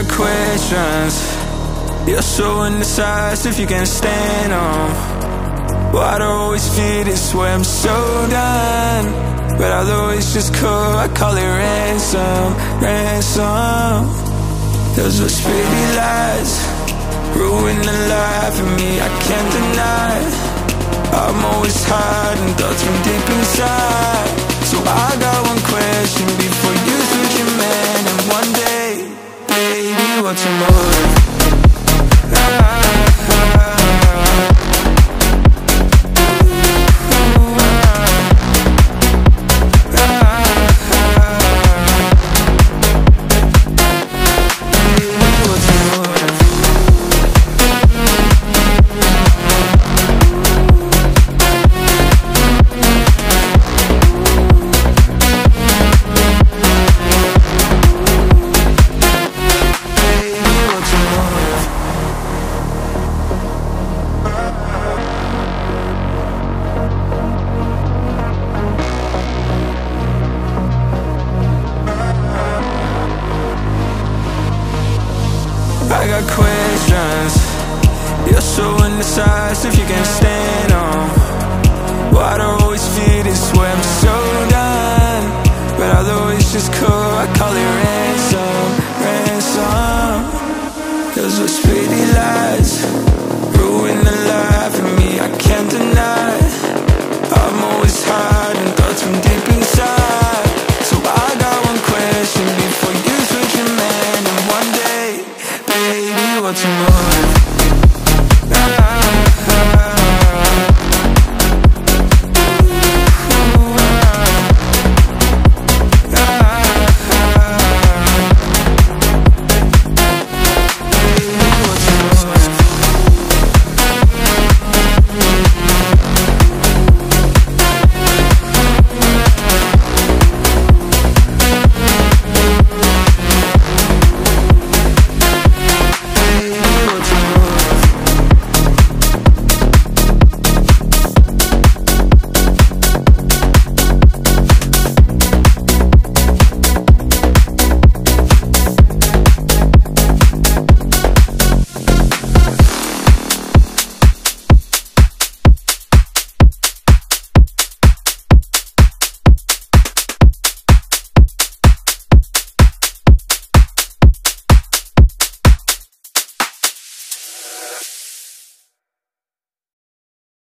Got questions. You're so indecisive you can't stand them Why'd I always feel this way, I'm so done. But although it's just cool, I call it ransom, ransom. Those were pretty lies Ruin the life of me, I can't deny. I'm always hiding thoughts from deep inside your I got questions. You're so indecisive you can't stand them Why'd I